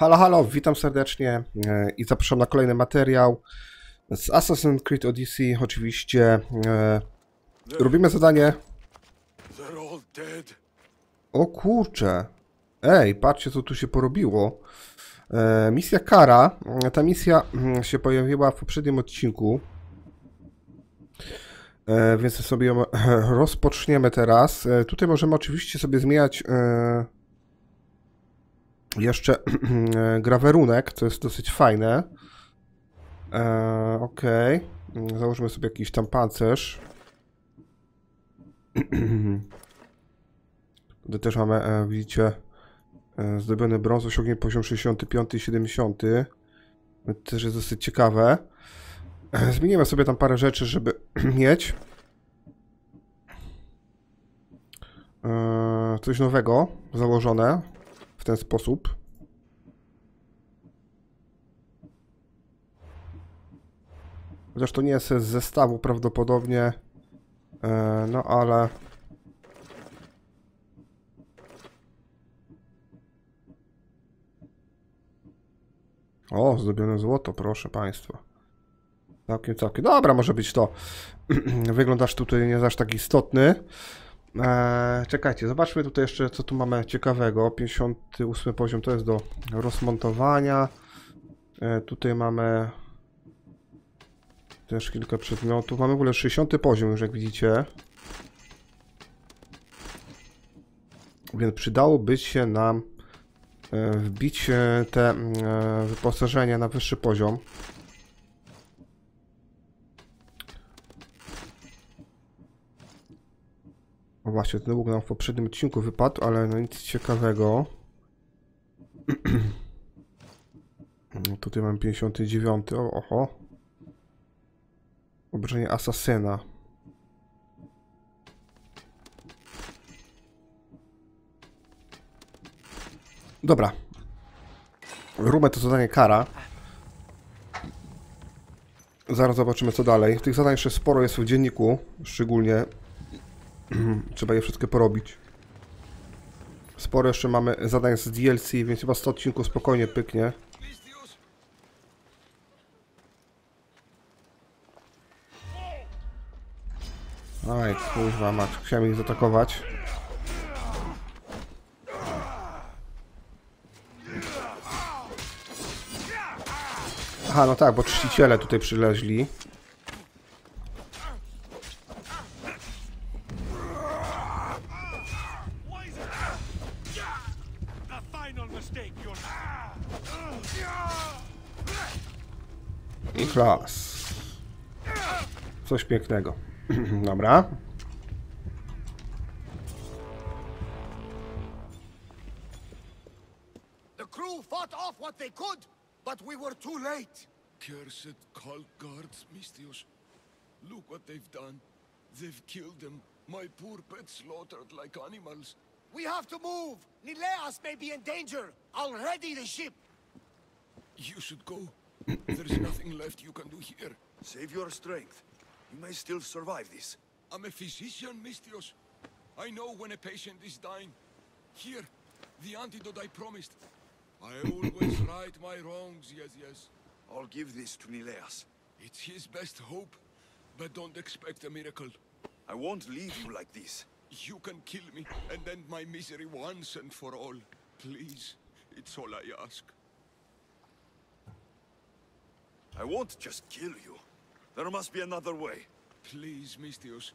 Halo, halo, witam serdecznie e, i zapraszam na kolejny materiał z Assassin's Creed Odyssey. Oczywiście e, robimy zadanie. O kurcze, ej, patrzcie co tu się porobiło. E, misja Kara, e, ta misja mm, się pojawiła w poprzednim odcinku. E, więc sobie ją rozpoczniemy teraz. E, tutaj możemy oczywiście sobie zmieniać e, jeszcze e, grawerunek, co jest dosyć fajne. E, Okej. Założymy sobie jakiś tam pancerz. Tutaj też mamy, e, widzicie, e, zdobiony brąz, osiągnie poziom 65 i 70. To też jest dosyć ciekawe. Zmienimy sobie tam parę rzeczy, żeby mieć. E, Coś nowego założone w ten sposób. Chociaż to nie jest z zestawu prawdopodobnie. E, No ale. O, zdobione złoto, proszę Państwa. Całkiem, całkiem. Dobra, może być to. Wyglądasz tutaj nie aż tak istotny. Eee, czekajcie, zobaczmy tutaj jeszcze, co tu mamy ciekawego. 58 poziom to jest do rozmontowania. E, tutaj mamy też kilka przedmiotów. Mamy w ogóle 60 poziom już, jak widzicie. Więc przydałoby się nam e, wbić te mm, e, wyposażenie na wyższy poziom. O właśnie, ten łuk nam w poprzednim odcinku wypadł, ale no nic ciekawego. No, Tutaj mam 59. O, oho. Obrażenie asasyna. Dobra. Róbmy to zadanie kara. Zaraz zobaczymy co dalej. Tych zadań jeszcze sporo jest w dzienniku. Szczególnie trzeba je wszystkie porobić. Sporo jeszcze mamy zadań z DLC, więc chyba 100 odcinków spokojnie pyknie. Aj, kurwa mać, chciałem ich zaatakować. Aha, no tak, bo czciciele tutaj przyleźli. I klas. Coś pięknego. Dobra. The crew fought off what they could, but we were too late. Cursed cult guards, Mistios. Look what they've done. They've killed them. My poor pets slaughtered like animals. We have to move. Nileas may be in danger. I'll ready the ship. You should go. There's nothing left you can do here. Save your strength. You may still survive this. I'm a physician, Mistios. I know when a patient is dying. Here, the antidote I promised. I always right my wrongs, yes, yes. I'll give this to Nileas. It's his best hope, but don't expect a miracle. I won't leave you like this. You can kill me and end my misery once and for all. Please, it's all I ask. I won't just kill you. There must be another way. Please, Mistios.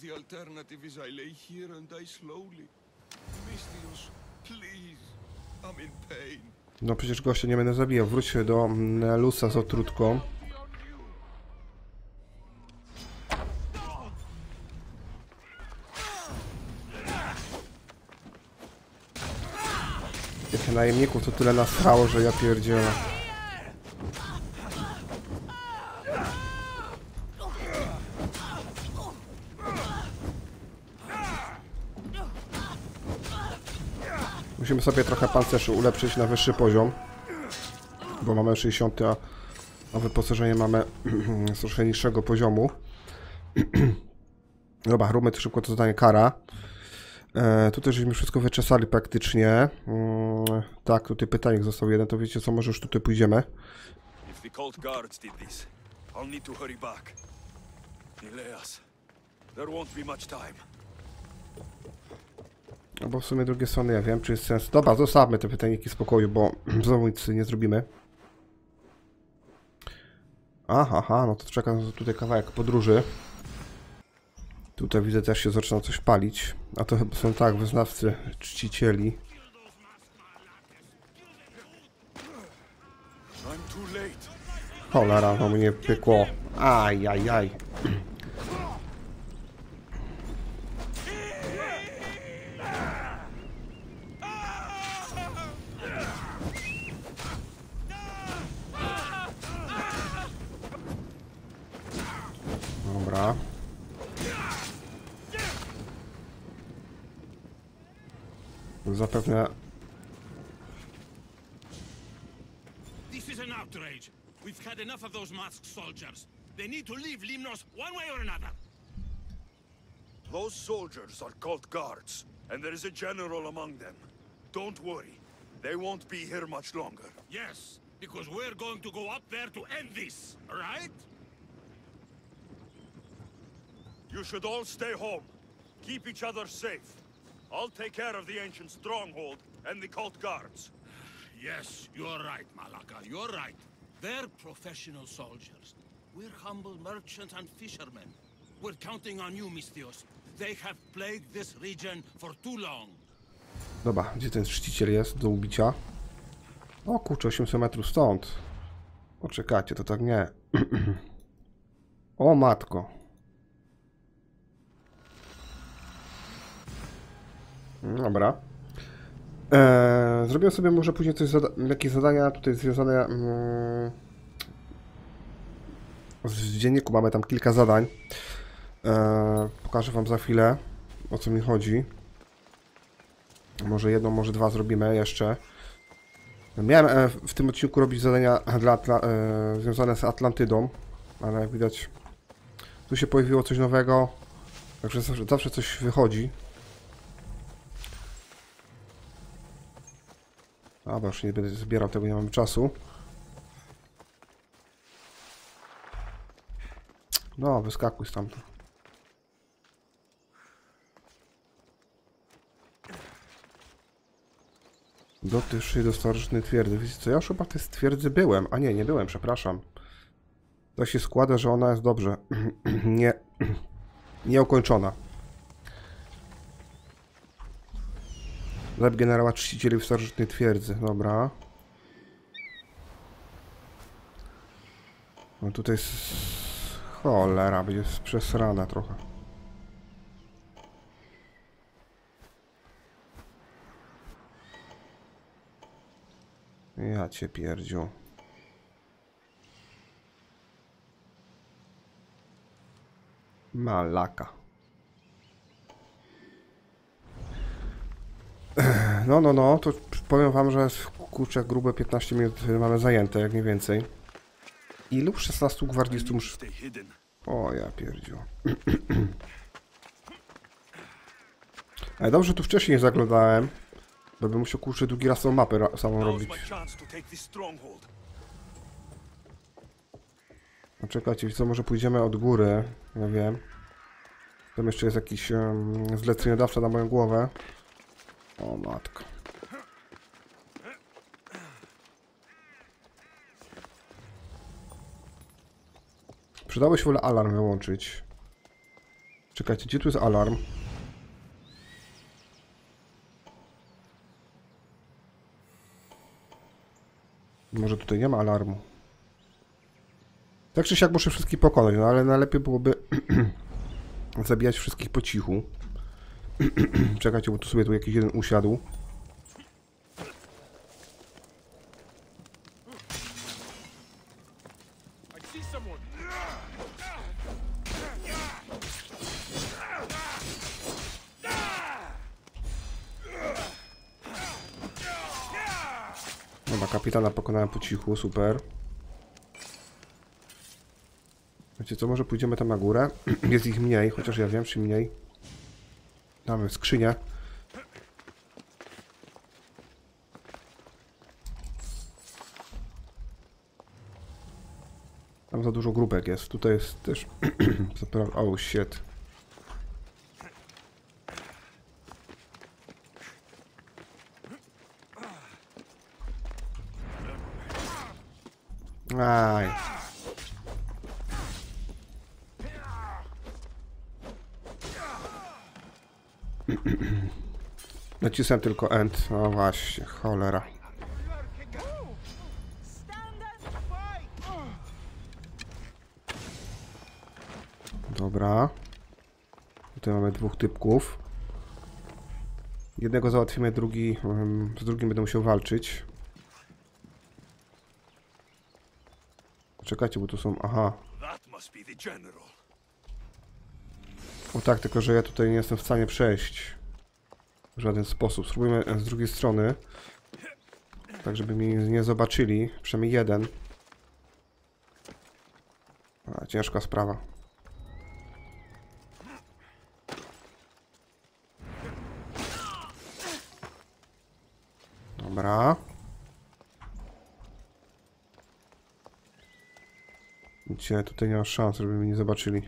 The alternative is I lay here and die slowly. Mistios, please. I'm in pain. No przecież gościa nie będę zabijał. Wróć się do mm, Lusa z otrutką. Tych najemników to tyle nasrało, że ja pierdzielę. Musimy sobie trochę pancerzy ulepszyć na wyższy poziom. Bo mamy 60, a, a wyposażenie mamy z troszkę niższego poziomu. Dobra, róbmy to szybko to zadanie kara. E, tutaj żeśmy wszystko wyczesali praktycznie. Mm, tak, tutaj pytanie został jeden, to wiecie co, może już tutaj pójdziemy. Need to there won't be much time. No bo w sumie drugie strony ja wiem, czy jest sens. Dobra, zostawmy te pytajniki w spokoju, bo znowu nic nie zrobimy. Aha, aha, no to czeka tutaj kawałek podróży. Tutaj widzę też się zaczyna coś palić. A to chyba są tak, wyznawcy czcicieli. Cholera, no mnie pykło. Aj, aj, aj. One way or another. Those soldiers are called guards, and there is a general among them. Don't worry. They won't be here much longer. Yes, because we're going to go up there to end this, right? You should all stay home. Keep each other safe. I'll take care of the ancient stronghold and the cult guards. Yes, you're right, Malaka. You're right. They're professional soldiers. We're humble merchants and fishermen. We're counting on you, Misthios. They have plagued this region for too long. Dobra, gdzie ten czciciel jest do ubicia? O kurczę, 800 metrów stąd. Poczekajcie, to tak nie. o matko. Dobra. Eee, sobie może później coś, zada jakieś zadania tutaj związane mm, w dzienniku. Mamy tam kilka zadań. Eee, pokażę wam za chwilę, o co mi chodzi. Może jedno, może dwa zrobimy jeszcze. Miałem e, w tym odcinku robić zadania dla e, związane z Atlantydą, ale jak widać tu się pojawiło coś nowego, także zawsze, zawsze coś wychodzi. Dobra, już nie będę zbierał tego, nie mamy czasu. No, wyskakuj stamtąd. Dotyczy do starożytnej twierdzy. Wiecie co, ja już chyba tej twierdzy byłem. A nie, nie byłem, przepraszam. To się składa, że ona jest dobrze. nie... Nieukończona. Lep generała czcicieli w starożytnej twierdzy. Dobra. No tutaj. Cholera, będzie przesrana trochę. Ja cię pierdziu. Malaka. No, no, no, to powiem wam, że kurczę, grube 15 minut mamy zajęte, jak nie więcej. Ilu? 16 gwardzistów muszę... O, ja pierdziu. Ale dobrze, tu wcześniej nie zaglądałem. Bo bym musiał kurczę drugi raz tą mapę samą robić. No czekajcie, co może pójdziemy od góry, ja wiem. Tam jeszcze jest jakiś um, zleceniodawca na moją głowę. O matko. Przydało się wolę alarm wyłączyć. Czekajcie, gdzie tu jest alarm? Może tutaj nie ma alarmu. Tak czy siak muszę wszystkich pokonać, no ale najlepiej byłoby zabijać wszystkich po cichu. Czekajcie, bo tu sobie tu jakiś jeden usiadł. Titana pokonałem po cichu, super. Wiecie co, może pójdziemy tam na górę? Jest ich mniej, chociaż ja wiem, czy mniej. Mamy skrzynię. Tam za dużo grupek jest. Tutaj jest też... oh shit. Nacisnę tylko end. No właśnie, cholera. Dobra. Tutaj mamy dwóch typków. Jednego załatwimy, drugi, z drugim będę musiał walczyć. Czekajcie, bo tu są... Aha. O tak, tylko że ja tutaj nie jestem w stanie przejść. W żaden sposób. Spróbujmy e, z drugiej strony. Tak, żeby mnie nie zobaczyli. Przynajmniej jeden. A, ciężka sprawa. Dobra. Widzicie, tutaj nie ma szans, żeby mnie nie zobaczyli.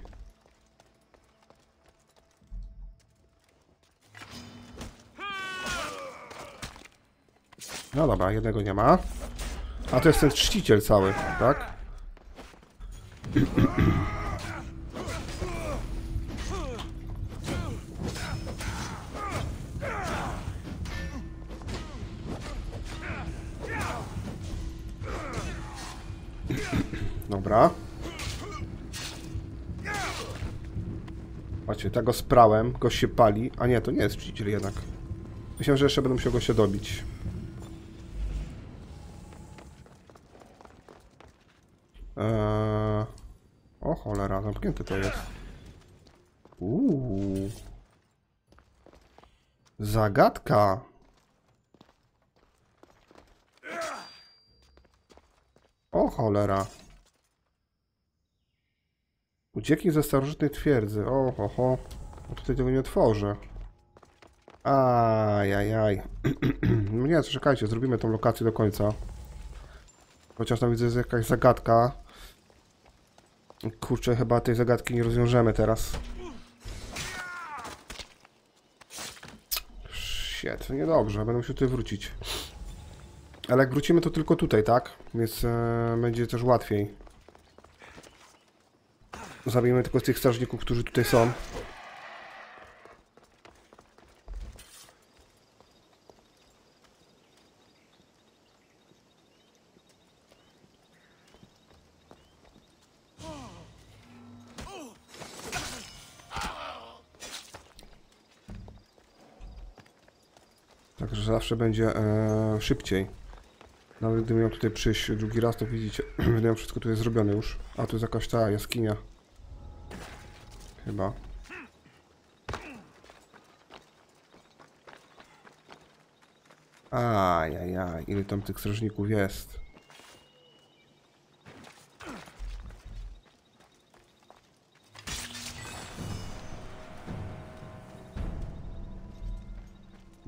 Dobra, jednego nie ma. A to jest ten czciciel cały, tak? Dobra. Patrzcie, tak go sprałem, gość się pali. A nie, to nie jest czciciel jednak. Myślałem, że jeszcze będę musiał go się dobić. Zamknięte to jest. Uuu. Zagadka. O cholera. Ucieknij ze starożytnej twierdzy. O, ho, ho. No tutaj tego nie otworzę. Ajajaj. No nie, czekajcie, zrobimy tą lokację do końca. Chociaż tam widzę, jest jakaś zagadka. Kurczę, chyba tej zagadki nie rozwiążemy teraz. Shit, no niedobrze, będę musiał tutaj wrócić. Ale jak wrócimy, to tylko tutaj, tak? Więc e, będzie też łatwiej. Zabijmy tylko tych strażników, którzy tutaj są. Także zawsze będzie e, szybciej. Nawet gdybym miał tutaj przyjść drugi raz, to widzicie, będę wszystko tutaj zrobione już. A tu jest jakaś ta jaskinia. Chyba. Ajajaj, ile tam tych strażników jest.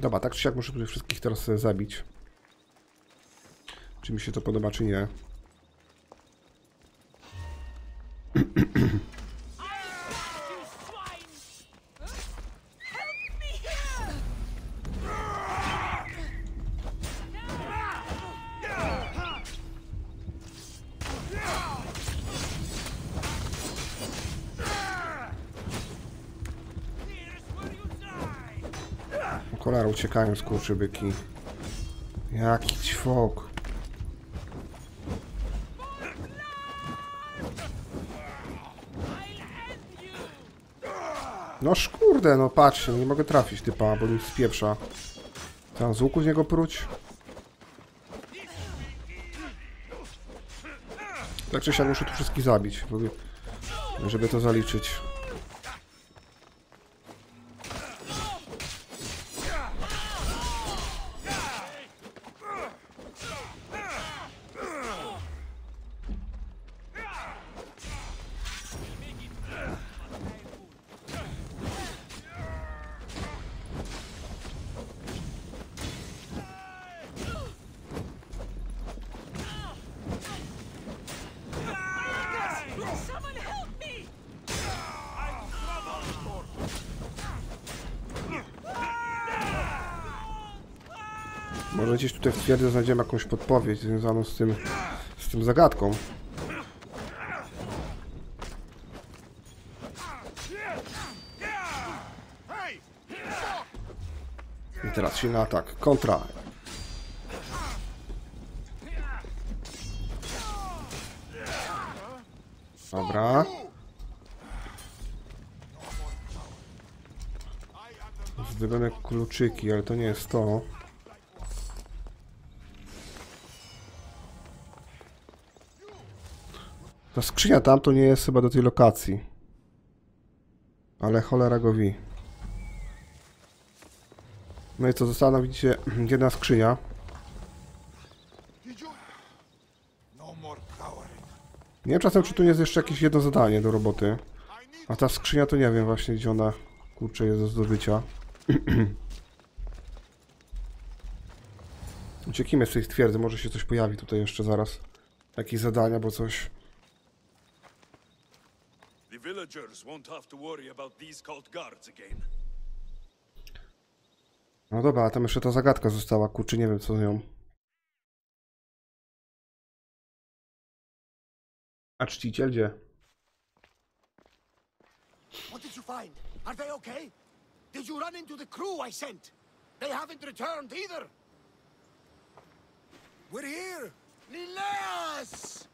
Dobra, tak czy siak muszę tutaj wszystkich teraz e, zabić. Czy mi się to podoba, czy nie. uciekają skurczybyki. Jaki ćwok. No szkurde, no patrzcie, nie mogę trafić typa, bo mi spieprza. Tam z łuku z niego próć. Tak czy siak muszę tu wszystkich zabić, żeby to zaliczyć. Może gdzieś tutaj w twierdzy znajdziemy jakąś podpowiedź związaną z tym, z tym zagadką. I teraz silny atak. Kontra. Dobra. Zdobione kluczyki, ale to nie jest to. Ta skrzynia tam to nie jest chyba do tej lokacji. Ale cholera go wie. No i co, została nam, widzicie, jedna skrzynia. No. Nie wiem czasem, czy tu jest jeszcze jakieś jedno zadanie do roboty. A ta skrzynia to nie wiem właśnie, gdzie ona, kurczę, jest do zdobycia. Uciekimy z tej twierdzy, może się coś pojawi tutaj jeszcze zaraz. Jakieś zadania, bo coś. Villagers won't have to worry about these cult guards again. No dobra, a tam jeszcze ta zagadka została, kurczę, nie wiem co z nią. A czciciel gdzie? What did you find? Are they okay? Did you run into the crew I sent? They haven't returned either. We're here. Nileas!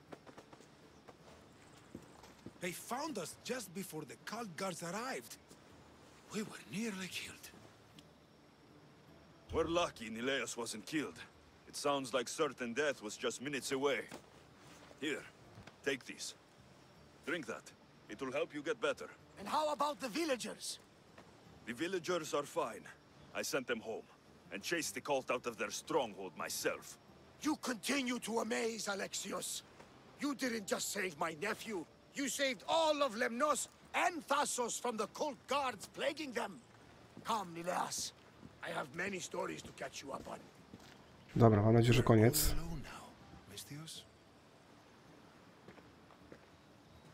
They found us just before the cult guards arrived. We were nearly killed. We're lucky Nileus wasn't killed. It sounds like certain death was just minutes away. Here, take these. Drink that. It will help you get better. And how about the villagers? The villagers are fine. I sent them home and chased the cult out of their stronghold myself. You continue to amaze, Alexios. You didn't just save my nephew. You saved all of Lemnos and Thassos from the cult guards plaguing them. Come, Nileas. I have many stories to catch you up on. Dobra, mam nadzieję, że koniec. All alone now, Mistios.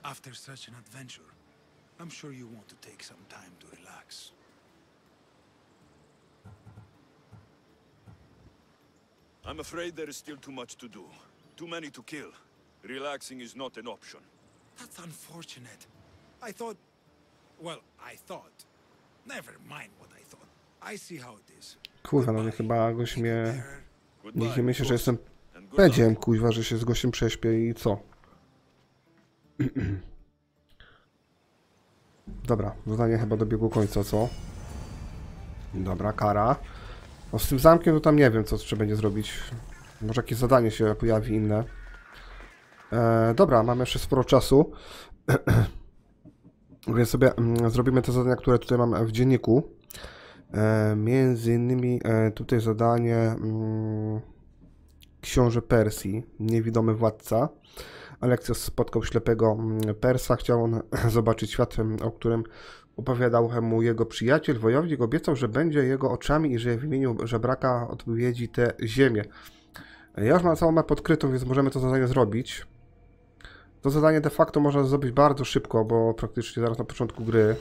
After such an adventure, I'm sure you want to take some time to relax. I'm afraid there is still too much to do. Too many to kill. Relaxing is not an option. That's unfortunate. I thought... Well, I thought. Never mind what I thought. I see how it is. Kurwa, no nie chyba goś mnie... Nikt nie myśli, że jestem and good Powiedziałem, luck. kuźwa, że się z gościem prześpię i co? Dobra, zadanie chyba dobiegło końca, co? Dobra, kara. No z tym zamkiem to tam nie wiem, co trzeba będzie zrobić. Może jakieś zadanie się pojawi inne. E, dobra, mamy jeszcze sporo czasu. Więc sobie mm, zrobimy te zadania, które tutaj mam w dzienniku. E, między innymi e, tutaj zadanie... Mm, książę Persji, niewidomy władca. Aleksios spotkał ślepego mm, Persa, chciał on zobaczyć świat, o którym opowiadał mu jego przyjaciel. Wojownik obiecał, że będzie jego oczami i że w imieniu żebraka odpowiedzi tę ziemię. Ja już mam całą mapę odkrytą, więc możemy to zadanie zrobić. To zadanie de facto można zrobić bardzo szybko, bo praktycznie zaraz na początku gry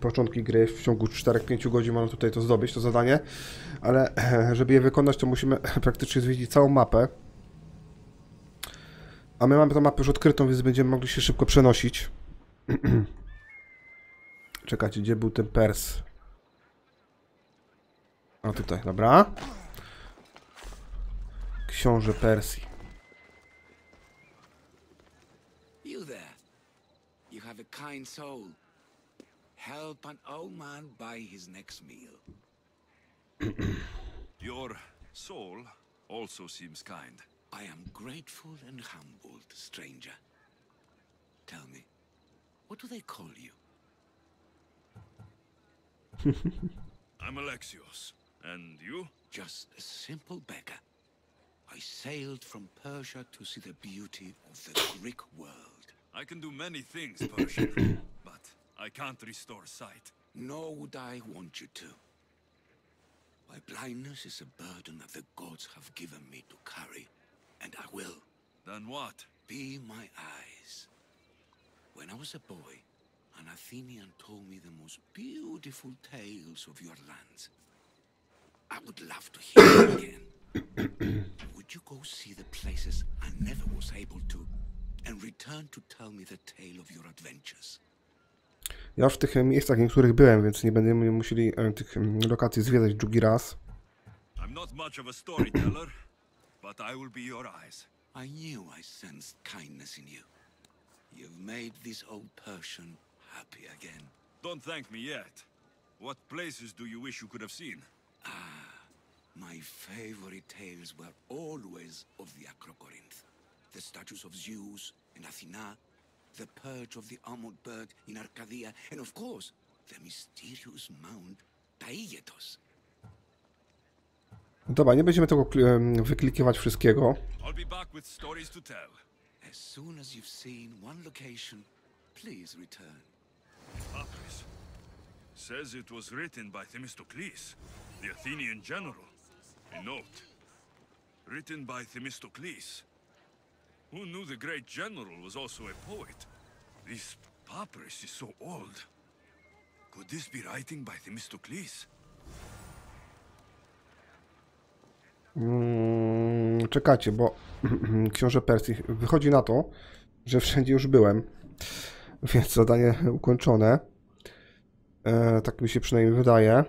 początki gry w ciągu 4-5 godzin można tutaj to zdobyć, to zadanie, ale żeby je wykonać, to musimy praktycznie zwiedzić całą mapę. A my mamy tę mapę już odkrytą, więc będziemy mogli się szybko przenosić. Czekajcie, gdzie był ten Pers? O, tutaj, dobra. Książę Persji. A kind soul. Help an old man buy his next meal. Your soul also seems kind. I am grateful and humbled, stranger. Tell me, what do they call you? I'm Alexios. And you? Just a simple beggar. I sailed from Persia to see the beauty of the Greek world. I can do many things, Persian, but I can't restore sight. Nor would I want you to. My blindness is a burden that the gods have given me to carry, and I will. Then what? Be my eyes. When I was a boy, an Athenian told me the most beautiful tales of your lands. I would love to hear it again. would you go see the places I never was able to, and return to tell me the tale of your adventures? Ja już w tych miejscach niektórych byłem, więc nie będziemy musieli tych lokacji zwiedzać drugi raz. I'm not much of a storyteller, but I will be your eyes. I knew I sensed kindness in you. You've made this old Persian happy again. Don't thank me yet. What places do you wish you could have seen? Ah, My favorite tales were always of the Acrocorinth. The statues of Zeus and Athena, the perch of the armored bird in Arcadia, and of course, the mysterious mount Taigetos. Dobra, nie będziemy tego kli- wyklikiwać wszystkiego. I'll be back with stories to tell. As soon as you've seen one location, please return. Papyrus says it was written by Themistocles, the Athenian general. A note. Written by Themistocles. Who knew the great general was also a poet? This papyrus is so old. Could this be writing by Themistocles? Mm, czekajcie, bo książę Persji wychodzi na to, że wszędzie już byłem, więc zadanie ukończone. E, tak mi się przynajmniej wydaje.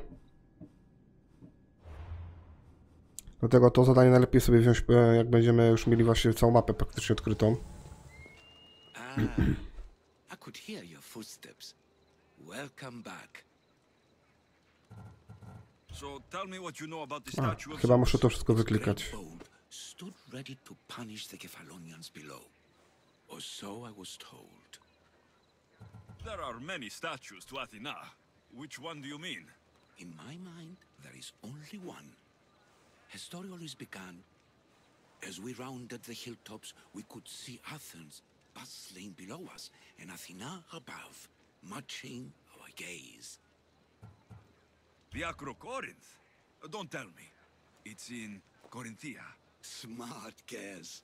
Dlatego to zadanie najlepiej sobie wziąć, e, jak będziemy już mieli właśnie całą mapę praktycznie odkrytą. Ah, I could hear your footsteps. Welcome back. So tell me what you know about the statue chyba muszę to wszystko wyklikać. stood ready to punish the Kephalonians below. Or so I was told. There are many statues to Athena. Which one do you mean? In my mind, there is only one. Historiolis began. As we rounded the hilltops, we could see Athens bustling below us, and Athena above, matching our gaze. The Acrocorinth? Uh, Don't tell me. It's in Corinthia. Smart guess.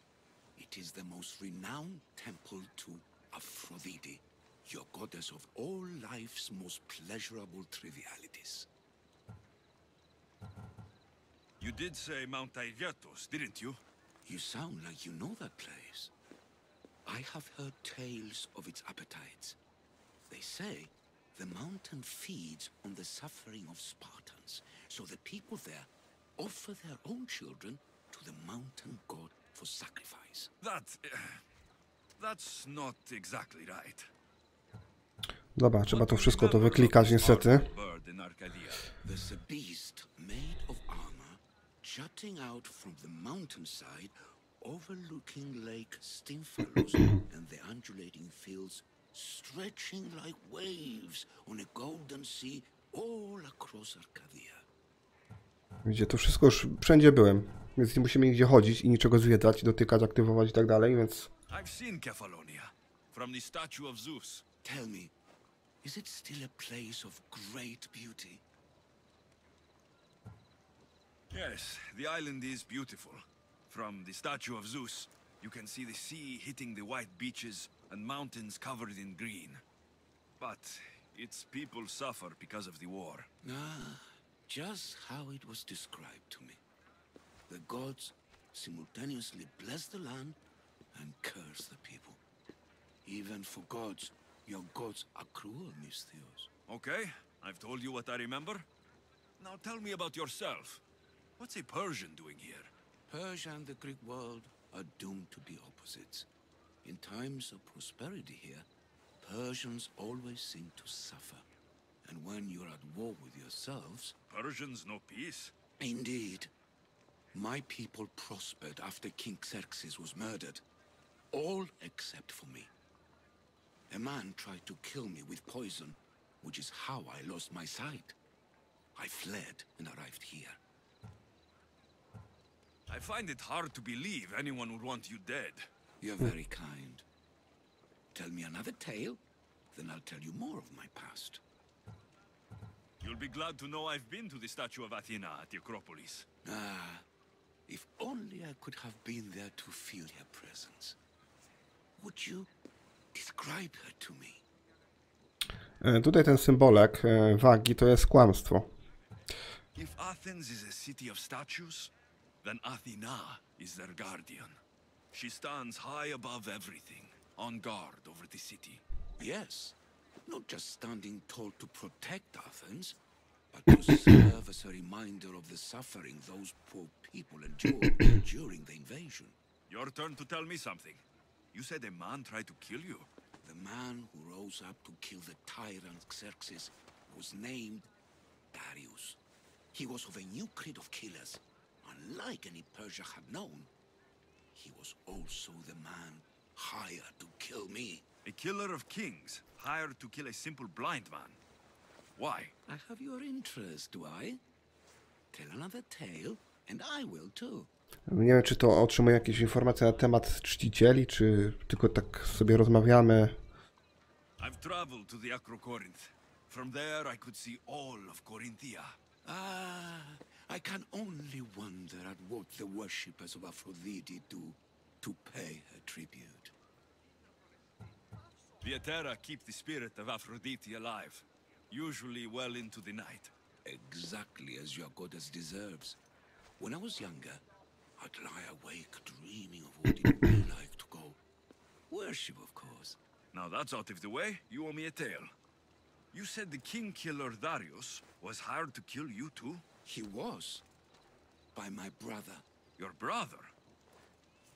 It is the most renowned temple to Aphrodite, your goddess of all life's most pleasurable trivialities. You did say Mount Taygetos, didn't you? You sound like you know that place. I have heard tales of its appetites. They say the mountain feeds on the suffering of Spartans, so the people there offer their own children to the mountain god for sacrifice. That... uh, that's not exactly right. Dobra, trzeba What to wszystko to wyklikać niestety. sparkling Bird in Arcadia? There's a beast made of armor jutting out from the mountainside, overlooking Lake Stymphalos and the undulating fields stretching like waves on a golden sea all across Arcadia. Gdzie to wszystko już wszędzie byłem, więc nie musimy nigdzie chodzić i niczego zwiedzać, dotykać, aktywować i tak dalej, więc I've seen Kephallonia. From the statue of Zeus. Tell me, is it still a place of great beauty? Yes, the island is beautiful. From the statue of Zeus, you can see the sea hitting the white beaches and mountains covered in green. But its people suffer because of the war. Ah, just how it was described to me. The gods simultaneously bless the land and curse the people. Even for gods, your gods are cruel, Misthios. Okay, I've told you what I remember. Now tell me about yourself. What's a Persian doing here? Persia and the Greek world are doomed to be opposites. In times of prosperity here, Persians always seem to suffer. And when you're at war with yourselves, Persians know peace. Indeed. My people prospered after King Xerxes was murdered. All except for me. A man tried to kill me with poison, which is how I lost my sight. I fled and arrived here. I find it hard to believe anyone would want you dead. You're very kind. Tell me another tale, then I'll tell you more of my past. You'll be glad to know I've been to the statue of Athena at the Acropolis. Ah, if only I could have been there to feel her presence. Would you describe her to me? E, Tutaj ten symbolek e, wagi to jest kłamstwo. If Athens is a city of statues, then Athena is their guardian. She stands high above everything, on guard over the city. Yes, not just standing tall to protect Athens, but to serve as a reminder of the suffering those poor people endured during the invasion. Your turn to tell me something. You said a man tried to kill you. The man who rose up to kill the tyrant Xerxes was named Darius. He was of a new creed of killers, unlike any Persia had known. He was also the man hired to kill me. A killer of kings, hired to kill a simple blind man. Why? I have your interest, do I? Tell another tale, and I will too. Nie wiem, czy to otrzymuję jakieś informacje na temat czcicieli, czy tylko tak sobie rozmawiamy. I've traveled to the Acrocorinth. From there, I could see all of Corinthia. Ah, I can only wonder at what the worshippers of Aphrodite do to pay her tribute. The Etera keep the spirit of Aphrodite alive, usually well into the night. Exactly as your goddess deserves. When I was younger, I'd lie awake dreaming of what it would be like to go. Worship, of course. Now that's out of the way, you owe me a tale. You said the king killer Darius was hired to kill you too? He was. By my brother. Your brother?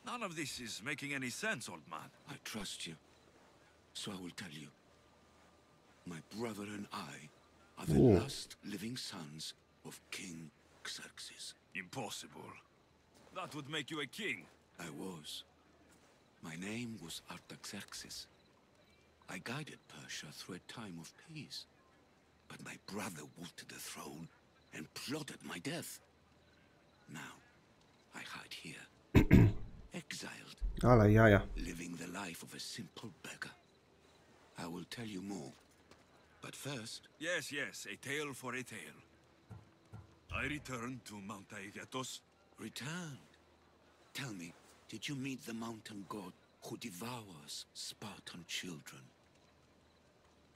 None of this is making any sense, old man. I trust you. So I will tell you. My brother and I are the Ooh. last living sons of King Xerxes. Impossible. That would make you a king. I was. My name was Artaxerxes. I guided Persia through a time of peace. But my brother wanted the throne and plotted my death. Now, I hide here, exiled, Ale jaja. living the life of a simple beggar. I will tell you more. But first, Yes, yes, a tale for a tale. I returned to Mount Aegatos. returned. Tell me, did you meet the mountain god who devours Spartan children?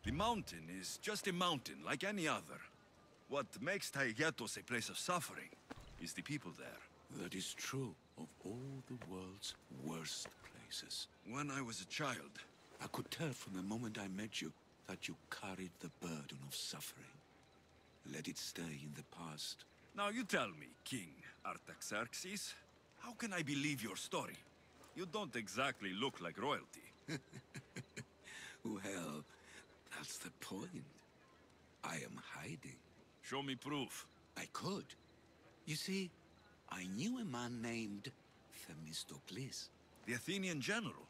The mountain is just a mountain like any other. What makes Taygetos a place of suffering is the people there. That is true of all the world's worst places. When I was a child, I could tell from the moment I met you that you carried the burden of suffering. Let it stay in the past. Now you tell me, King Artaxerxes, how can I believe your story? You don't exactly look like royalty. Well, that's the point. I am hiding. Show me proof. I could. You see, I knew a man named Themistocles. The Athenian general.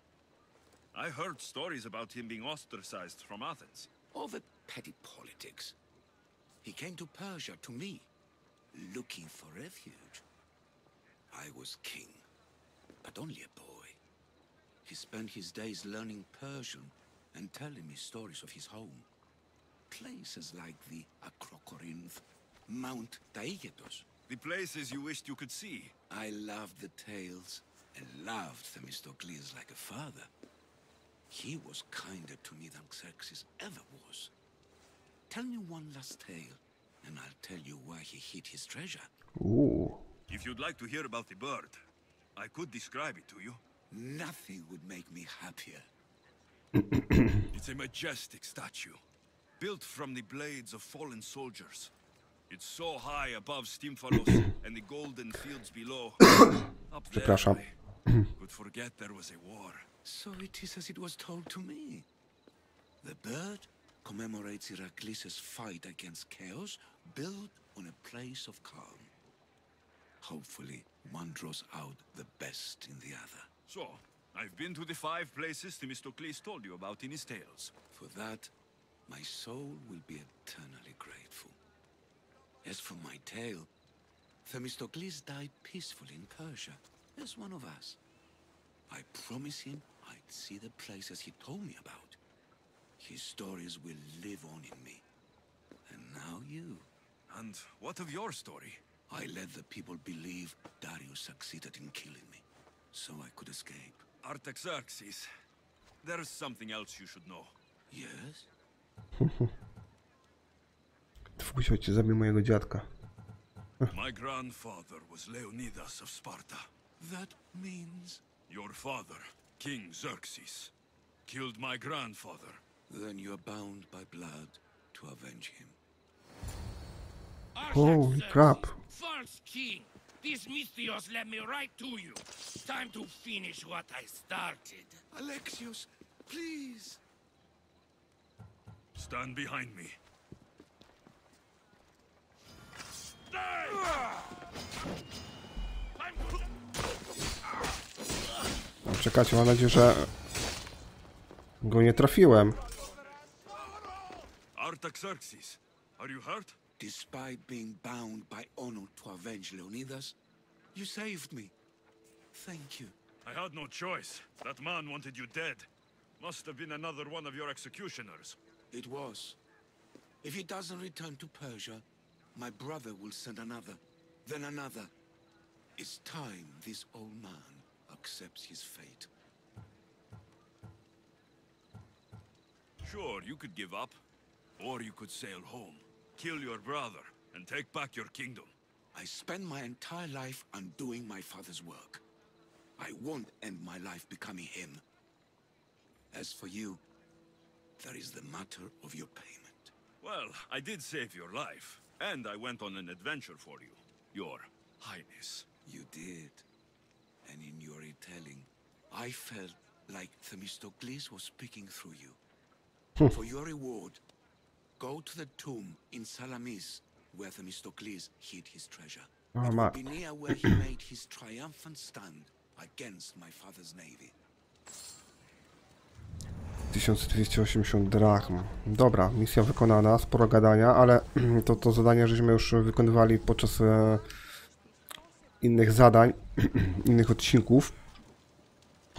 I heard stories about him being ostracized from Athens. Over petty politics. He came to Persia to me, looking for refuge. I was king, but only a boy. He spent his days learning Persian and telling me stories of his home. Places like the Acrocorinth, Mount Taygetos. The places you wished you could see. I loved the tales and loved Themistocles like a father. He was kinder to me than Xerxes ever was. Tell me one last tale, and I'll tell you where he hid his treasure. Uuu. If you'd like to hear about the bird, I could describe it to you. Nothing would make me happier. It's a majestic statue, built from the blades of fallen soldiers. It's so high above Stymphalos and the golden fields below. Up there, Przepraszam. I could forget there was a war. So it is as it was told to me. The bird commemorates Heracles' fight against chaos, built on a place of calm. Hopefully, one draws out the best in the other. So, I've been to the five places Themistocles told you about in his tales. For that, my soul will be eternally grateful. As for my tale, Themistocles died peacefully in Persia, as one of us. I promise him I'd see the places he told me about. His stories will live on in me. And now you. And what of your story? I let the people believe Darius succeeded in killing me, so I could escape. Artaxerxes, there's something else you should know. Yes? Twój ojciec zabił mojego dziadka. My grandfather was Leonidas of Sparta. That means... Your father, King Xerxes, killed my grandfather. Then you're bound by blood to avenge him. Holy crap. False king! These Misthios let me right to you. Time to finish what I started. Alexios, please! Stand behind me. Czekajcie, mam nadzieję, że go nie trafiłem. Artaxerxes, are you hurt? Despite being bound by honor to avenge Leonidas, you saved me. Thank you. I had no choice. That man wanted you dead. Must have been another one of your executioners. It was. If he doesn't return to Persia, my brother will send another, then another. It's time this old man accepts his fate. Sure, you could give up. Or you could sail home, kill your brother, and take back your kingdom. I spent my entire life undoing my father's work. I won't end my life becoming him. As for you, there is the matter of your payment. Well, I did save your life, and I went on an adventure for you, your highness. You did. And in your retelling, I felt like Themistocles was speaking through you. Hmm. For your reward, go to the tomb in Salamis, where Themistocles hid his treasure. Oh, it will be near where he made his triumphant stand against my father's navy. 1280 drachm. Dobra, misja wykonana, sporo gadania, ale to, to zadanie żeśmy już wykonywali podczas e, innych zadań, innych odcinków.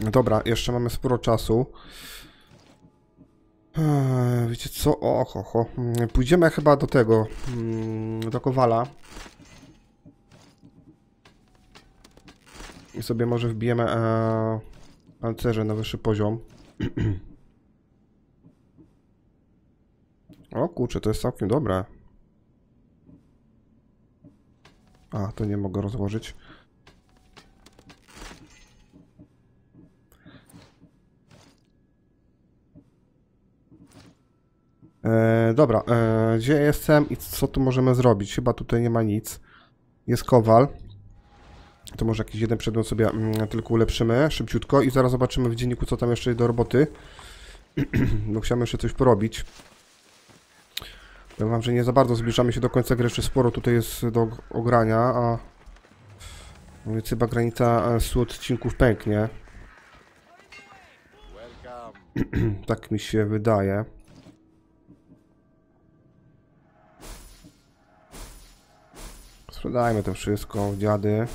Dobra, jeszcze mamy sporo czasu. Eee, wiecie co? O, ho, ho. Mm, Pójdziemy chyba do tego, mm, do Kowala. I sobie może wbijemy e, pancerze na wyższy poziom. O kurczę, to jest całkiem dobre. A, to nie mogę rozłożyć. E, dobra, e, gdzie jestem i co tu możemy zrobić? Chyba tutaj nie ma nic. Jest kowal. To może jakiś jeden przedmiot sobie mm, tylko ulepszymy szybciutko i zaraz zobaczymy w dzienniku, co tam jeszcze do roboty. Bo chciałem jeszcze coś porobić. Powiem wam, że nie za bardzo zbliżamy się do końca gry, jeszcze sporo tutaj jest do ogrania, a więc chyba granica e, 100 odcinków pęknie. tak mi się wydaje. Sprzedajmy to wszystko, dziady.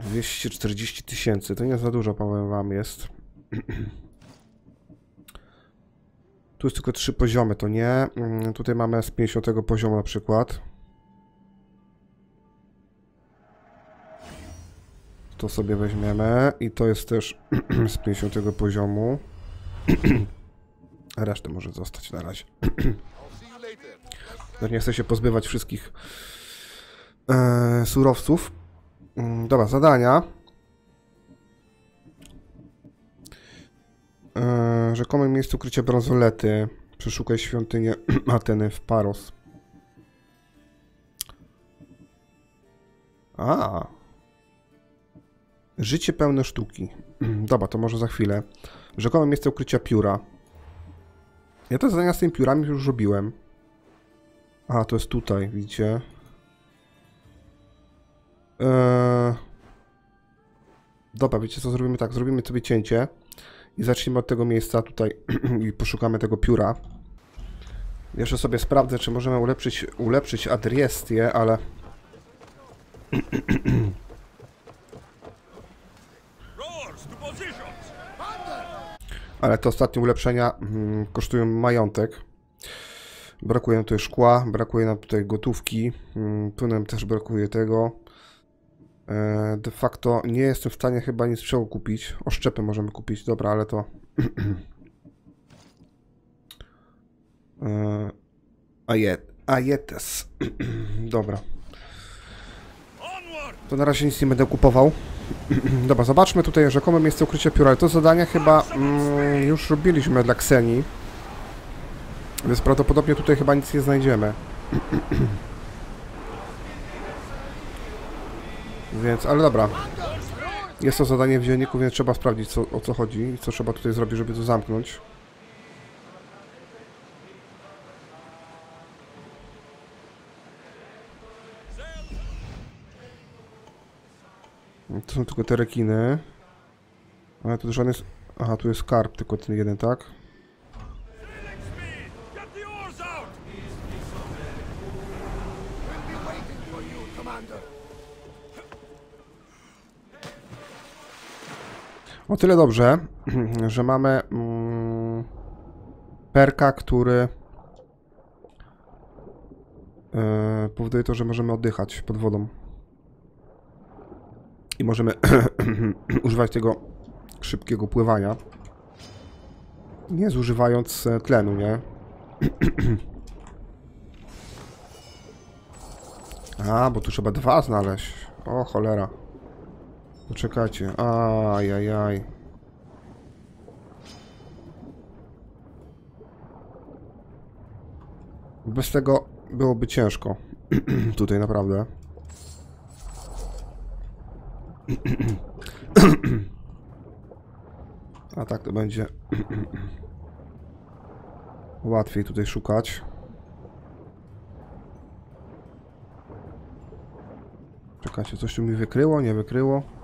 Dwieście czterdzieści tysięcy, to nie za dużo, powiem wam, jest. Tu jest tylko trzy poziomy, to nie. Mm, Tutaj mamy z 50 poziomu na przykład. To sobie weźmiemy i to jest też z 50 poziomu. Resztę może zostać na razie. No nie chcę się pozbywać wszystkich e, surowców. Mm, Dobra, zadania. E, rzekome miejsce ukrycia bransolety. Przeszukaj świątynię Ateny w Paros. A. Życie pełne sztuki. Dobra, to może za chwilę. Rzekome miejsce ukrycia pióra. Ja te zadania z tymi piórami już robiłem. A, to jest tutaj, widzicie. Eee... Dobra, wiecie co, zrobimy tak, zrobimy sobie cięcie i zaczniemy od tego miejsca tutaj i poszukamy tego pióra. Jeszcze sobie sprawdzę, czy możemy ulepszyć, ulepszyć Adriestię, ale... Ale te ostatnie ulepszenia mm, kosztują majątek. Brakuje nam tutaj szkła, brakuje nam tutaj gotówki, mm, tu nam też brakuje tego. E, de facto nie jestem w stanie chyba nic czego kupić. Oszczepy możemy kupić, dobra, ale to... E, Ajet, Ajetes. Dobra. To na razie nic nie będę kupował. Dobra, zobaczmy tutaj rzekome miejsce ukrycia pióra. Ale to zadanie chyba mm, już robiliśmy dla Ksenii. Więc prawdopodobnie tutaj chyba nic nie znajdziemy. Więc, ale dobra. Jest to zadanie w dzienniku, więc trzeba sprawdzić co, o co chodzi i co trzeba tutaj zrobić, żeby to zamknąć. To są tylko te rekiny. Ale tu żaden jest... Aha, tu jest karp, tylko ten jeden, tak? Get the oars out! We'll be waiting for you, Commander. O tyle dobrze, że mamy mm, perka, który yy, powoduje to, że możemy oddychać pod wodą. I możemy używać tego szybkiego pływania. Nie zużywając e, tlenu, nie? A, bo tu trzeba dwa znaleźć. O, cholera. Poczekajcie. Ajajaj. Bez tego byłoby ciężko. Tutaj naprawdę. A tak to będzie łatwiej tutaj szukać. Czekajcie, coś tu mi wykryło, nie wykryło.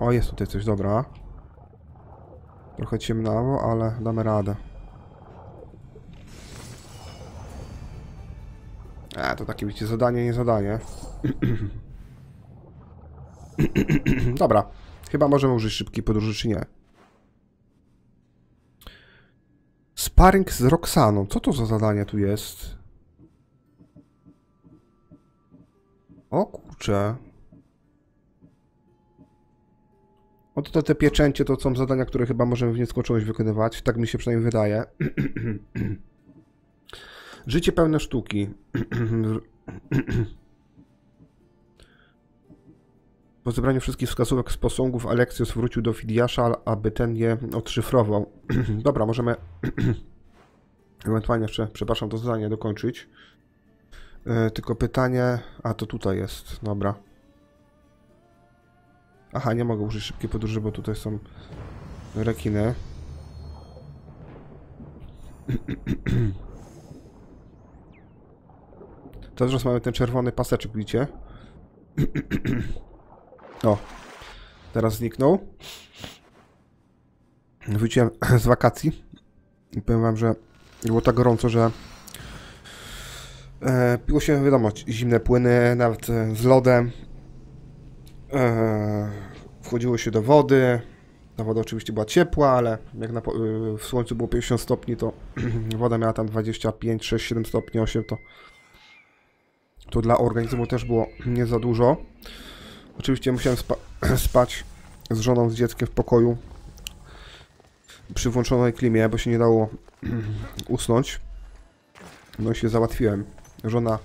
O, jest tutaj coś, dobra. Trochę ciemnawo, ale damy radę. A, to takie wiecie, zadanie, nie zadanie. Dobra, chyba możemy użyć szybkiej podróży, czy nie. Sparring z Roxaną. Co to za zadanie tu jest? O kurczę. O to te pieczęcie to są zadania, które chyba możemy w nieskończoność wykonywać. Tak mi się przynajmniej wydaje. Życie pełne sztuki. Po zebraniu wszystkich wskazówek z posągów Aleksios wrócił do Fidiasza, aby ten je odszyfrował. Dobra, możemy ewentualnie jeszcze, przepraszam, to zadanie dokończyć. E, tylko pytanie... A, to tutaj jest. Dobra. Aha, nie mogę użyć szybkiej podróży, bo tutaj są rekiny. Teraz mamy ten czerwony paseczek, widzicie? O, teraz zniknął. Wróciłem z wakacji i powiem wam, że było tak gorąco, że e, piło się, wiadomo, zimne płyny, nawet e, z lodem. E, wchodziło się do wody. Ta woda oczywiście była ciepła, ale jak na, y, w słońcu było 50 stopni, to woda miała tam 25, 6, 7 stopni, 8, to, to dla organizmu też było nie za dużo. Oczywiście musiałem spa spać z żoną, z dzieckiem w pokoju przy włączonej klimie, bo się nie dało usnąć. No i się załatwiłem. Żona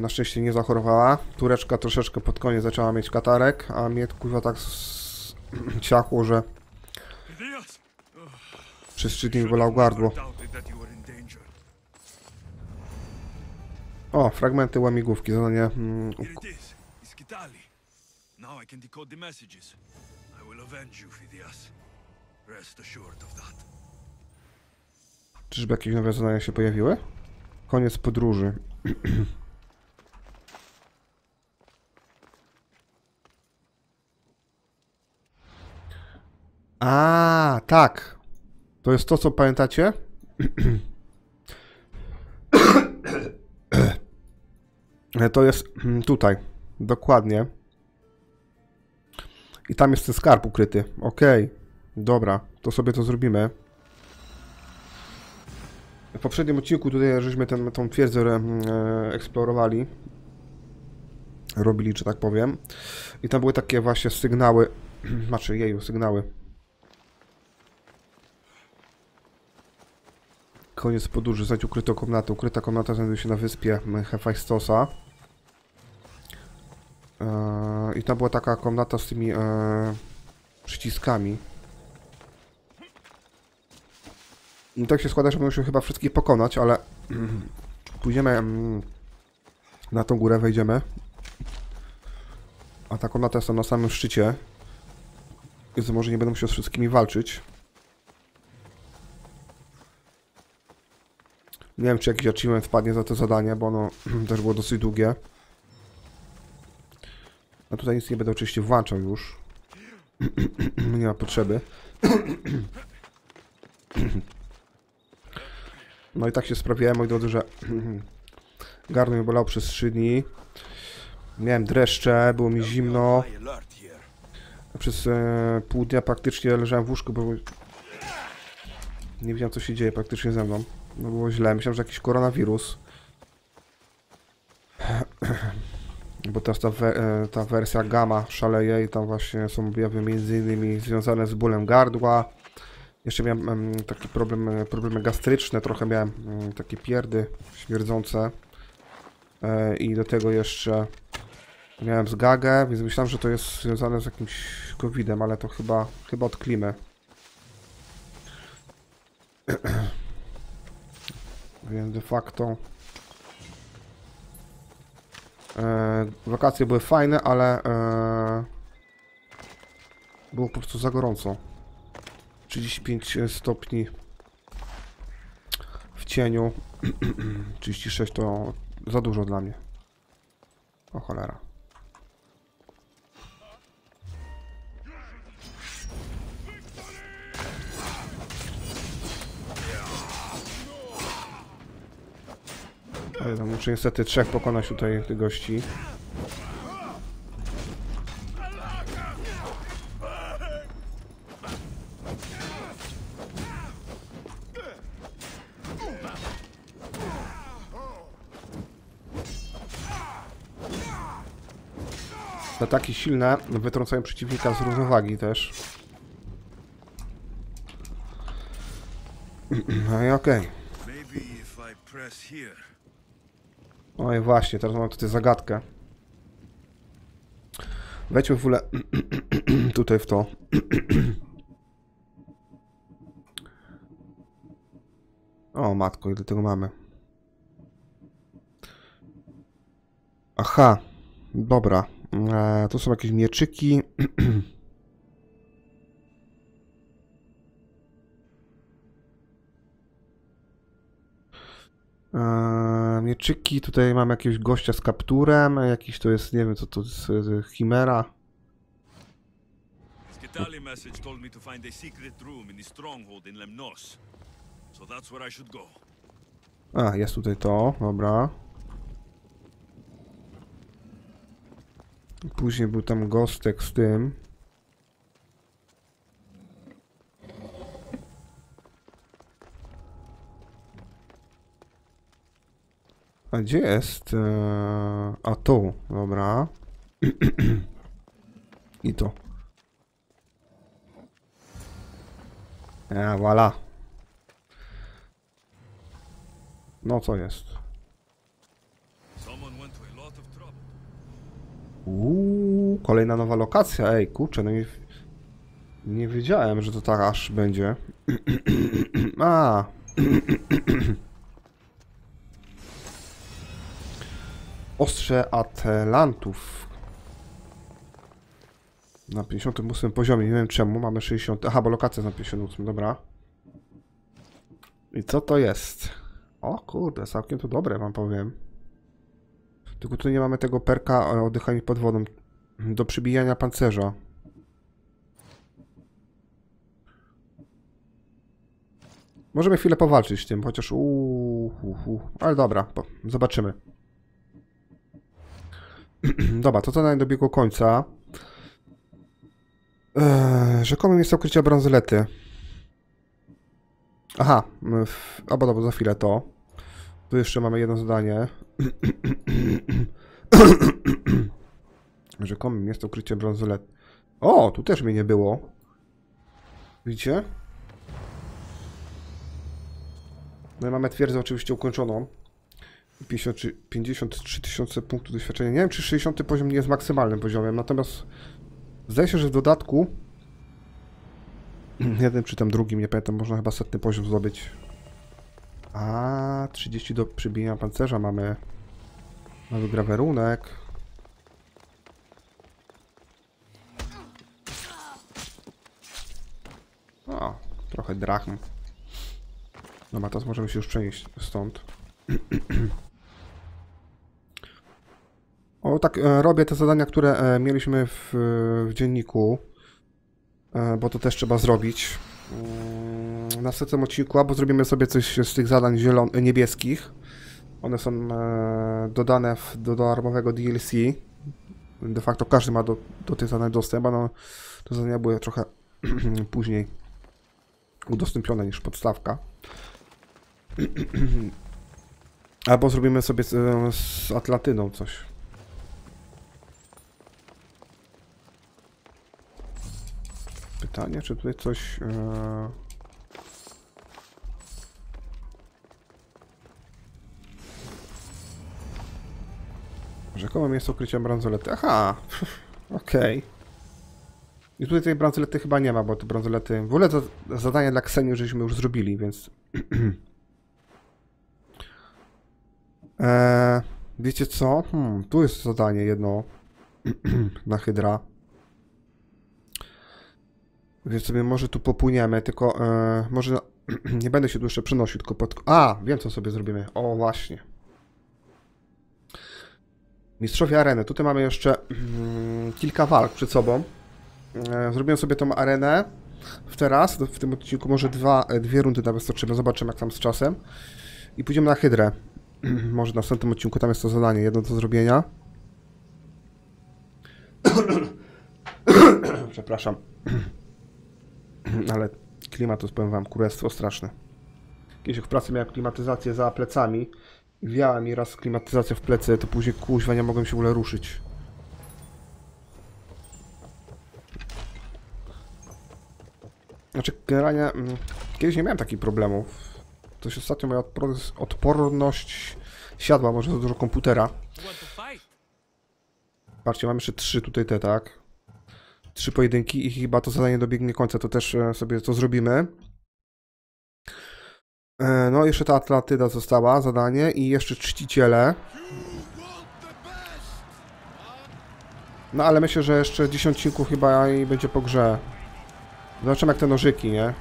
na szczęście nie zachorowała. Tureczka troszeczkę pod koniec zaczęła mieć katarek, a mnie kurwa tak ciachło, że przez trzy dni bolał gardło. O, fragmenty łamigłówki, zadanie mm, Here it is. It's Kitali. Now I can decode the messages. I will avenge you, Phidias. Rest assured of that. Czyżby jakieś nowe zadania się pojawiły? Koniec podróży. A, tak. To jest to, co pamiętacie? To jest mm, tutaj. Dokładnie. I tam jest ten skarb ukryty. Okej. Dobra, to sobie to zrobimy. W poprzednim odcinku tutaj żeśmy ten, tą twierdzę e, eksplorowali. Robili, że tak powiem. I tam były takie właśnie sygnały. Znaczy, jeju, sygnały. Koniec podróży, znajdź ukrytą komnatę. Ukryta komnata znajduje się na wyspie Hefajstosa. Eee, I tam była taka komnata z tymi eee, przyciskami. I tak się składa, że musimy chyba wszystkich pokonać, ale pójdziemy na tą górę, wejdziemy. A ta komnata jest tam na samym szczycie. Więc może nie będę musiał z wszystkimi walczyć. Nie wiem, czy jakiś achievement wpadnie za to zadanie, bo ono też było dosyć długie. A tutaj nic nie będę oczywiście włączał już. nie ma potrzeby. No i tak się sprawiłem, moi drodzy, że gardło mnie bolał przez 3 dni. Miałem dreszcze, było mi zimno. Przez e, pół dnia praktycznie leżałem w łóżku, bo nie wiedziałem co się dzieje praktycznie ze mną. No było źle, myślałem, że jakiś koronawirus. Bo teraz ta, we, e, ta wersja gamma szaleje i tam właśnie są objawy między innymi związane z bólem gardła. Jeszcze miałem em, taki problem, e, problemy gastryczne, trochę miałem em, takie pierdy śmierdzące. E, I do tego jeszcze miałem zgagę, więc myślałem, że to jest związane z jakimś covidem, ale to chyba, chyba od klimy. Więc de facto e, wakacje były fajne, ale e, było po prostu za gorąco. 35 stopni w cieniu. 36 to za dużo dla mnie. O cholera. No, muszę niestety trzech pokonać tutaj tych gości. Ataki silne wytrącają przeciwnika z równowagi też. No i okej. Maybe if I press here. Oj, właśnie, teraz mam tutaj zagadkę. Wejdźmy w ogóle tutaj w to. O, matko, ile tego mamy? Aha, dobra. E, tu są jakieś mieczyki. mieczyki, tutaj mam jakiegoś gościa z kapturem, jakiś to jest, nie wiem co to jest, e, chimera. Skitali message told me to find a secret room in the stronghold in Lemnos. So that's where I should go. A, jest tutaj to, dobra. Później był tam gostek z tym. A gdzie jest? Eee, a tu, dobra. I to. A, voilà. No co jest? Uuu, kolejna nowa lokacja. Ej, kurczę, no nie, nie wiedziałem, że to tak aż będzie. A. Ostrze Atlantów. Na 58 poziomie, nie wiem czemu, mamy 60. Aha, bo lokacja na 58, dobra. I co to jest? O kurde, całkiem to dobre, wam powiem. Tylko tu nie mamy tego perka e, oddychania pod wodą do przybijania pancerza. Możemy chwilę powalczyć z tym, chociaż ale dobra, zobaczymy. dobra, to co dobiegło końca. Eee, rzekomym jest ukrycie bransolety. Aha, w, albo dobra, za chwilę to. Tu jeszcze mamy jedno zadanie. Rzekomym jest ukrycie bransolet. O, tu też mnie nie było. Widzicie? No i mamy twierdzę oczywiście ukończoną. 53 53 tysiące punktów doświadczenia. Nie wiem, czy 60 poziom nie jest maksymalnym poziomem, natomiast zdaje się, że w dodatku jeden czy tam drugim, nie pamiętam, można chyba setny poziom zdobyć. A 30 do przybijania pancerza mamy. Mamy grawerunek. O, trochę drachm. Dobra, teraz możemy się już przenieść stąd. O, tak, e, robię te zadania, które e, mieliśmy w, w dzienniku, e, bo to też trzeba zrobić. Mm, Na następnym odcinku albo zrobimy sobie coś z tych zadań zielon- niebieskich. One są dodane w, do darmowego DLC. De facto każdy ma do, do tych zadań dostęp, a no, te zadania były trochę później udostępnione niż podstawka. Albo zrobimy sobie z, z Atlantyną coś. Pytanie, czy tutaj coś... E... Rzekomo miejsce ukrycia bransolety. Aha, okej. I tutaj tej bransolety chyba nie ma, bo te bransolety... W ogóle to zadanie dla Kseni żeśmy już zrobili, więc... eee, wiecie co? Hmm, tu jest zadanie jedno na Hydra. Więc sobie może tu popłyniemy, tylko e, może nie będę się jeszcze przenosił, tylko pod... A, wiem co sobie zrobimy. O, właśnie. Mistrzowie areny. Tutaj mamy jeszcze mm, kilka walk przed sobą. E, zrobiłem sobie tą arenę w teraz, w tym odcinku może dwa, e, dwie rundy nawet stoczymy, zobaczymy jak tam z czasem. I pójdziemy na Hydrę. może w następnym odcinku tam jest to zadanie, jedno do zrobienia. Przepraszam. Ale klimat to powiem wam, królestwo straszne. Kiedyś w pracy miałem klimatyzację za plecami. Wiała mi raz klimatyzacja w plecy, to później kuźwa nie mogłem się w ogóle ruszyć. Znaczy, generalnie mm, kiedyś nie miałem takich problemów. To się ostatnio moja odpor- odporność siadła, może za dużo komputera. Patrzcie, mam jeszcze trzy tutaj te, tak? Trzy pojedynki i chyba to zadanie dobiegnie końca, to też e, sobie to zrobimy. E, No, jeszcze ta Atlantyda została, zadanie i jeszcze czciciele. No, ale myślę, że jeszcze 10 odcinków chyba i będzie po grze. Zobaczymy jak te nożyki, nie?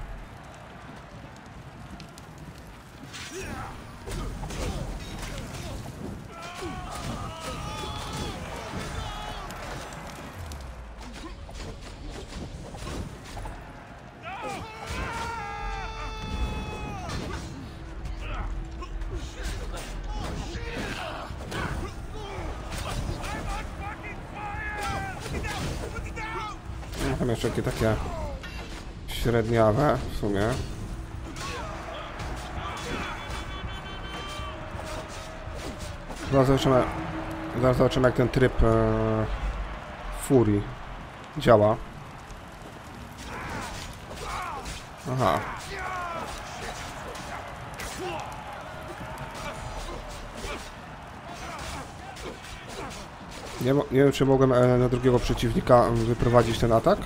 Średniawe w sumie. Zaraz zobaczymy, zaraz zobaczymy jak ten tryb e, Fury działa. Aha. Nie, nie wiem, czy mogłem e, na drugiego przeciwnika m, wyprowadzić ten atak.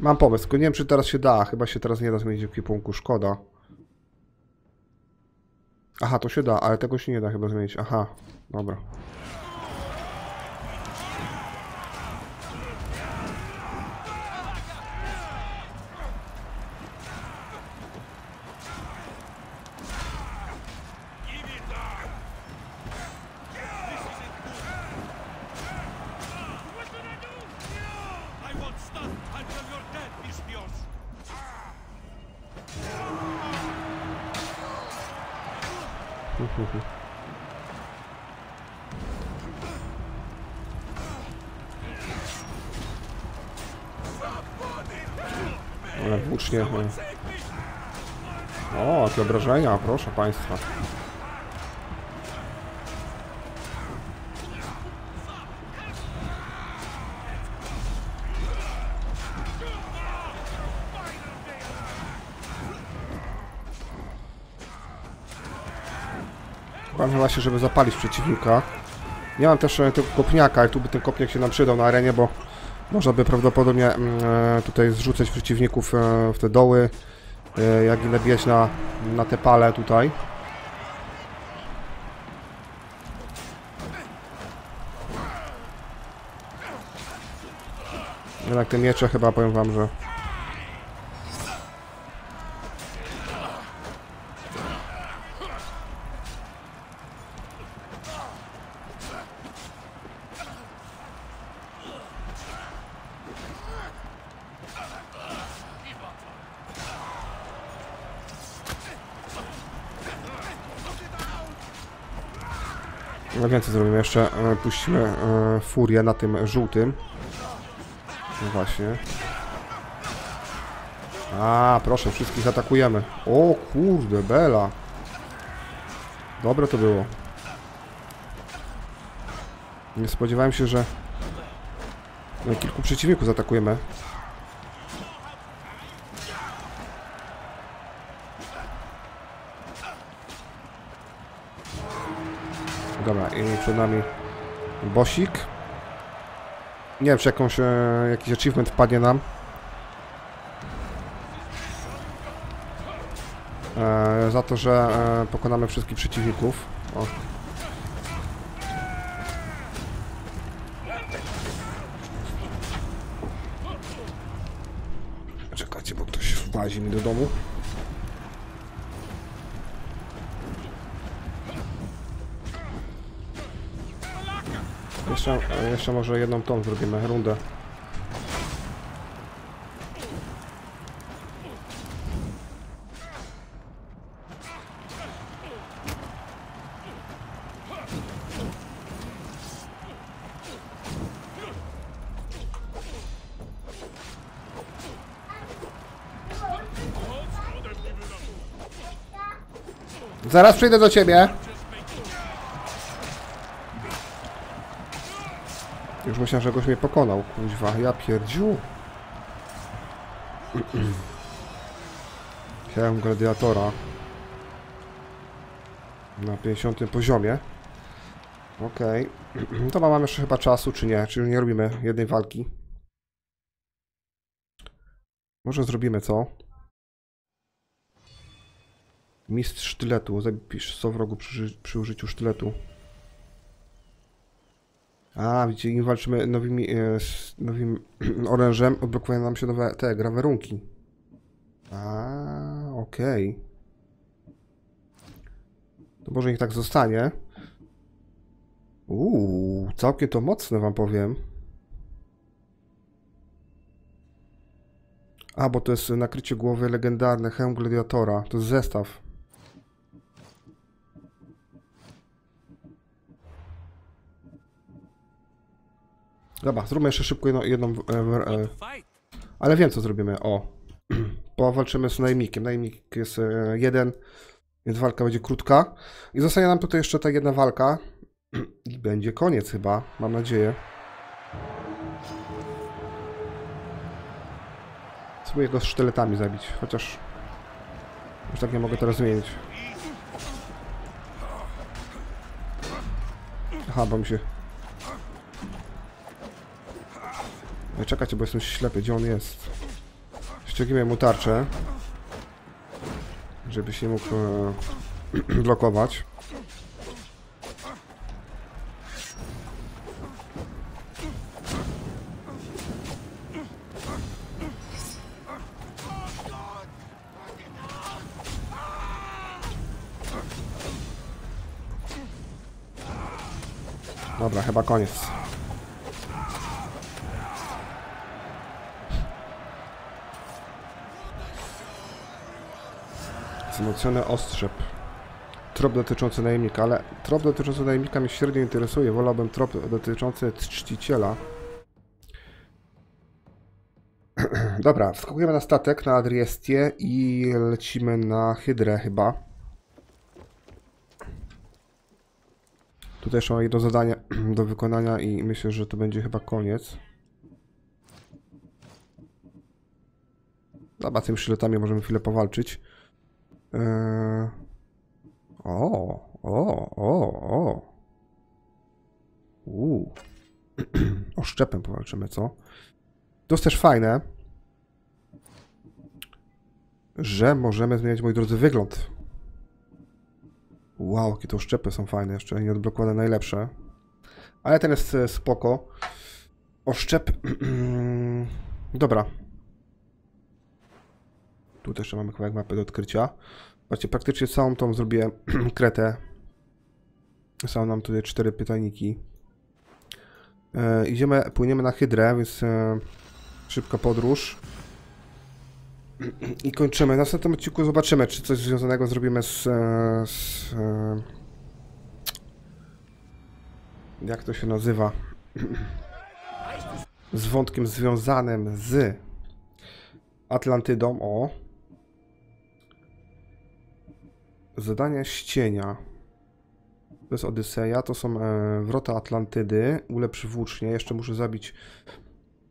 Mam pomysł, tylko nie wiem, czy teraz się da. Chyba się teraz nie da zmienić ekwipunku, szkoda. Aha, to się da, ale tego się nie da chyba zmienić. Aha, dobra. O, jakie obrażenia, proszę Państwa. Chyba się, żeby zapalić przeciwnika. Nie mam też e, tego kopniaka, i tu by ten kopniak się nam przydał na arenie, bo można by prawdopodobnie mm, e, tutaj zrzucać przeciwników e, w te doły jak i nabijać na, na te pale tutaj. Jednak te miecze chyba powiem wam, że więcej zrobimy jeszcze. e, Puścimy e, furię na tym żółtym. No właśnie. A, proszę, wszystkich atakujemy. O kurde, Bela. Dobre to było. Nie spodziewałem się, że no, kilku przeciwników zaatakujemy. Dobra, i przed nami bosik. Nie wiem, czy jakąś, e, jakiś achievement wpadnie nam. E, za to, że e, pokonamy wszystkich przeciwników. O. Czekajcie, bo ktoś włazi mi do domu. Jeszcze, jeszcze może jedną tą zrobimy, rundę. Zaraz przyjdę do ciebie. Myślałem, że goś mnie pokonał. Kuźwa, ja pierdziu. Chciałem gladiatora. Na 50 poziomie. Okej. To mamy jeszcze chyba czasu, czy nie? Czy już nie robimy jednej walki? Może zrobimy, co? Mistrz sztyletu. Zapisz co wrogu przy, przy użyciu sztyletu. A, widzicie, im walczymy nowymi, e, z nowym orężem, odblokują nam się nowe te grawerunki. A, okej. To może niech tak zostanie. Uuu, całkiem to mocne wam powiem. A, bo to jest nakrycie głowy legendarne, hełm gladiatora. To jest zestaw. Dobra, zróbmy jeszcze szybko jedną, jedną e, e, ale wiem co zrobimy. O, powalczymy z najemnikiem. Najemnik jest e, jeden, więc walka będzie krótka. I zostanie nam tutaj jeszcze ta jedna walka. I będzie koniec chyba, mam nadzieję. Spróbuję go z sztyletami zabić, chociaż już tak nie mogę teraz zmienić. Aha, bo mi się... Ej, czekajcie, bo jestem ślepy, gdzie on jest? Ściągnijmy mu tarczę. Żeby się mógł e, blokować. Dobra, chyba koniec. Wzmocniony ostrzep. Trop dotyczący najemnika, ale trop dotyczący najemnika mnie średnio interesuje. Wolałbym trop dotyczący czciciela. Dobra, wskakujemy na statek, na Adriestię i lecimy na Hydrę chyba. Tutaj jeszcze mam jedno zadanie do wykonania i myślę, że to będzie chyba koniec. Dobra, tymi sztyletami możemy chwilę powalczyć. Eee... O, O, o, o. Uuu. Oszczepem powalczymy, co? To jest też fajne, że możemy zmieniać, moi drodzy, wygląd. Wow, jakie to szczepy są fajne, jeszcze nie odblokowane najlepsze. Ale ten jest e, spoko. Oszczep. Dobra. Tu też mamy kawałek mapy do odkrycia. Zobaczcie, praktycznie całą tą zrobiłem kretę. Są nam tutaj cztery pytajniki. E, idziemy, płyniemy na Hydrę, więc e, szybka podróż. I kończymy. W następnym odcinku zobaczymy, czy coś związanego zrobimy z, e, z e, jak to się nazywa? z wątkiem związanym z Atlantydą. O. Zadania ścienia. To jest Odyseja, to są e, wrota Atlantydy. Ulepszy włócznie. Jeszcze muszę zabić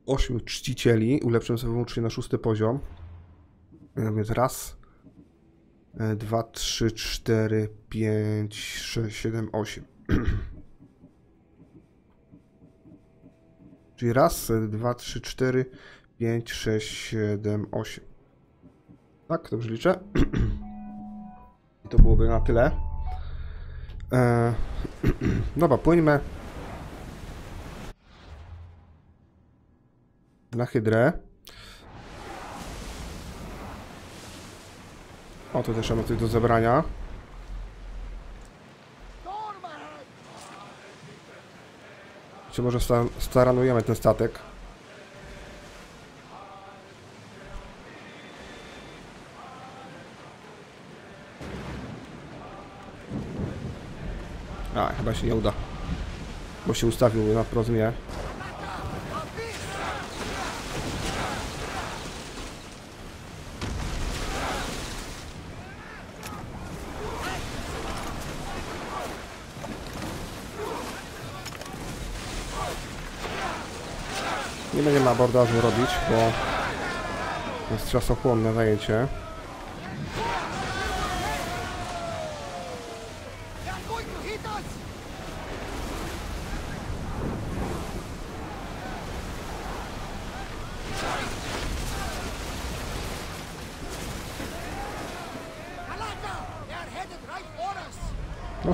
8 czcicieli. Ulepszę sobie włócznie na szósty poziom. Więc raz, e, dwa, trzy, cztery, pięć, sześć, siedem, osiem. Czyli raz, e, dwa, trzy, cztery, pięć, sześć, siedem, osiem. Tak, dobrze liczę? To byłoby na tyle. E, dobra, płyńmy na hydrę. O, tu też mamy coś do zebrania. Czy może sta staranujemy ten statek? A, chyba się nie uda. Bo się ustawił na prozmie. Nie będziemy abordażu robić, bo jest czasochłonne zajęcie.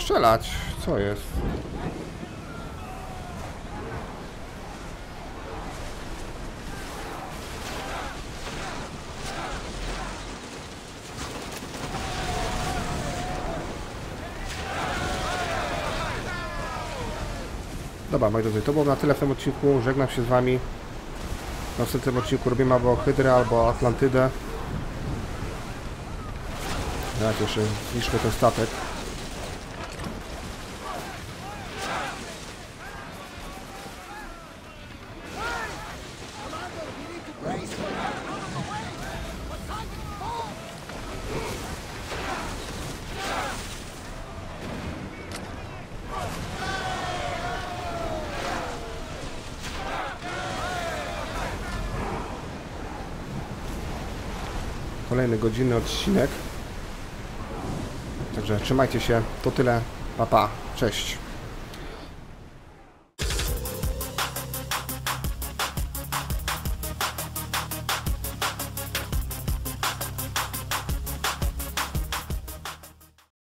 Strzelać, co jest? Dobra, moi drodzy, to było na tyle w tym odcinku. Żegnam się z wami. W następnym odcinku robimy albo Hydrę, albo Atlantydę. Tak, jeszcze zniszczmy ten statek. Kolejny godzinny odcinek. Także trzymajcie się. To tyle. Pa, pa. Cześć.